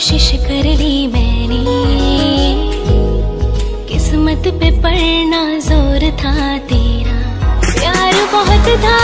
कोशिश कर ली मैंने। किस्मत पे पड़ना ज़ोर था तेरा। प्यार बहुत था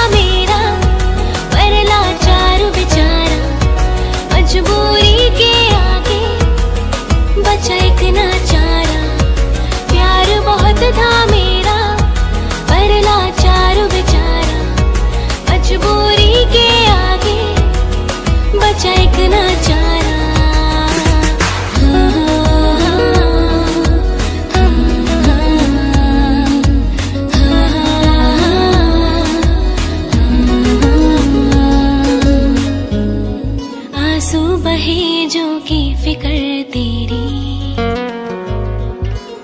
की फ़िक्र तेरी।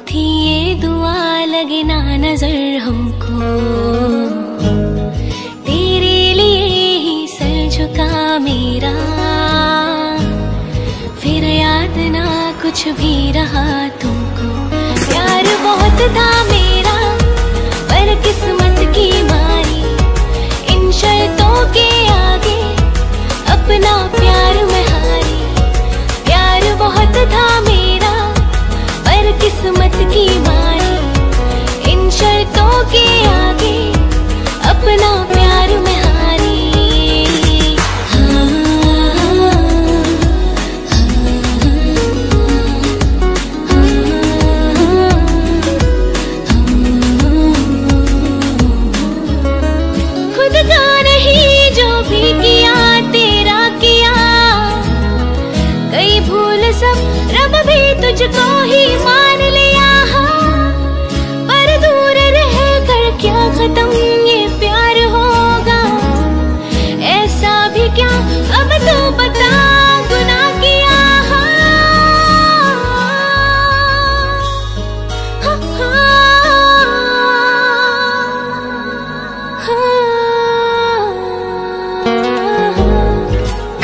थी ये दुआ लगे ना नज़र हमको। तेरे लिए ही सर झुका मेरा। फिर याद ना कुछ भी रहा तुमको। प्यार बहुत था मेरा, पर किस्मत रब भी तुझको ही मान लिया पर दूर रह कर क्या खत्म ये प्यार होगा? ऐसा भी क्या? अब तो बता गुनाह किया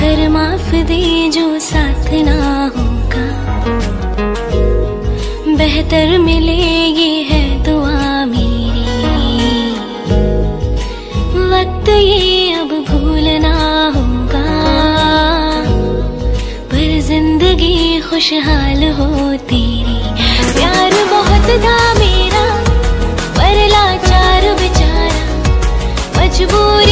कर माफ़ दे जो साथ ना बेहतर मिलेगी है दुआ मेरी। वक्त ये अब भूलना होगा, पर ज़िंदगी खुशहाल हो तेरी। प्यार बहुत था मेरा, पर लाचार बेचारा, मजबूर